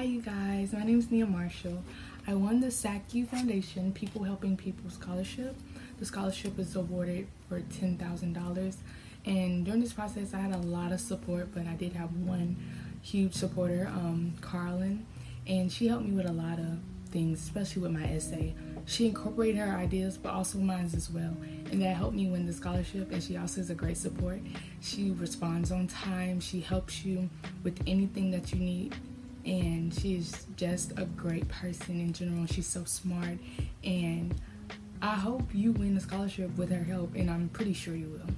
Hi, you guys. My name is Nia Marshall. I won the SECU Foundation People Helping People Scholarship. The scholarship is awarded for $10,000. And during this process, I had a lot of support, but I did have one huge supporter, um, Carlynn, and she helped me with a lot of things, especially with my essay. She incorporated her ideas, but also mine as well, and that helped me win the scholarship. And she also is a great support. She responds on time. She helps you with anything that you need, and she's just a great person in general. She's so smart, and I hope you win the scholarship with her help, and I'm pretty sure you will.